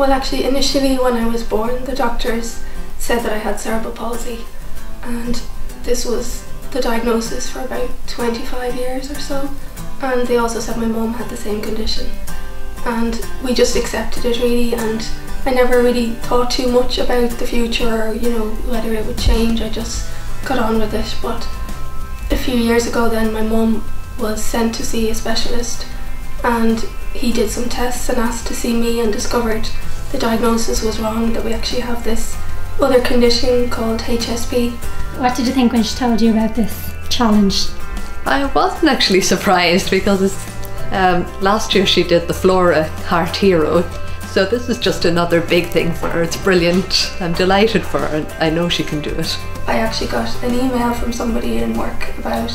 Well, actually, initially when I was born, the doctors said that I had cerebral palsy, and this was the diagnosis for about 25 years or so. And they also said my mum had the same condition. And we just accepted it really, and I never really thought too much about the future or, you know, whether it would change. I just got on with it. But a few years ago, then my mum was sent to see a specialist, and he did some tests and asked to see me and discovered the diagnosis was wrong, that we actually have this other condition called HSP. What did you think when she told you about this challenge? I wasn't actually surprised because um, last year she did the Flora Heart Hero. So this is just another big thing for her. It's brilliant. I'm delighted for her I know she can do it. I actually got an email from somebody in work about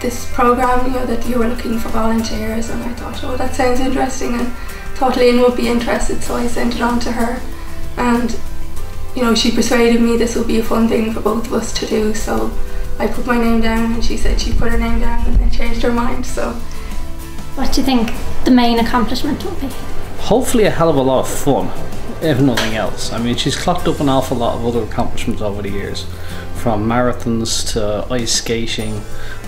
this program, you know, that you were looking for volunteers and I thought, oh that sounds interesting and thought Lynn would be interested so I sent it on to her and you know, she persuaded me this would be a fun thing for both of us to do so I put my name down and she said she put her name down and then changed her mind so. What do you think the main accomplishment will be? Hopefully a hell of a lot of fun, if nothing else. I mean, she's clocked up an awful lot of other accomplishments over the years, from marathons to ice skating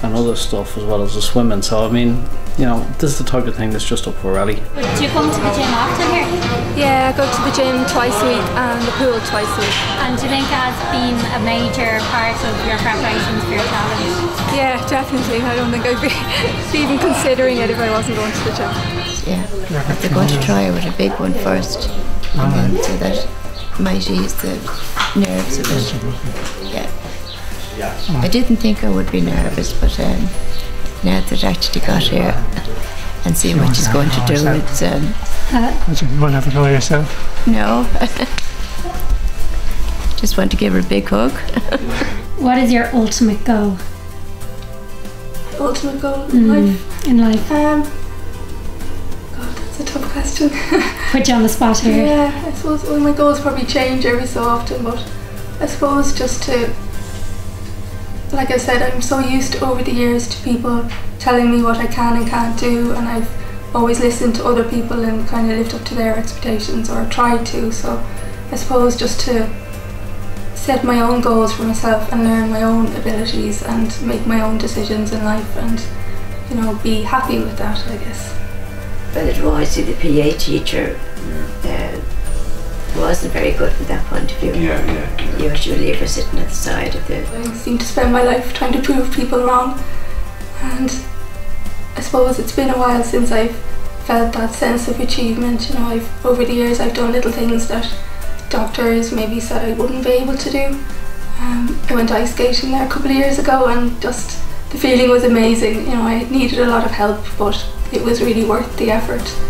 and other stuff as well as the swimming. So I mean, you know, this is the type of thing that's just up for rally. Do you come to the gym often here? Yeah, I go to the gym twice a week and the pool twice a week. And do you think that's been a major part of your preparations for your challenge? Yeah, definitely. I don't think I'd be, be even considering it if I wasn't going to the gym. Yeah, they're going to try it with a big one first, and then so that might ease the nerves a bit. Yeah. I didn't think I would be nervous, but um, now that I actually got here and seeing what she's going to do, it's um, You won't have to go yourself. no. Just want to give her a big hug. What is your ultimate goal Ultimate goal in life. in life? Um, God, that's a tough question. Put you on the spot here. yeah, I suppose well, my goals probably change every so often, but I suppose just to, like I said, I'm so used to, over the years to people telling me what I can and can't do, and I've always listened to other people and kind of lived up to their expectations or tried to. So I suppose just to set my own goals for myself and learn my own abilities and make my own decisions in life and you know be happy with that I guess. But it was the PA teacher uh, wasn't very good from that point of view. Yeah, yeah. You usually were sitting at the side of the. I seem to spend my life trying to prove people wrong and I suppose it's been a while since I've felt that sense of achievement you know I've over the years I've done little things that doctors maybe said I wouldn't be able to do um, I went ice skating there a couple of years ago and just the feeling was amazing you know I needed a lot of help but it was really worth the effort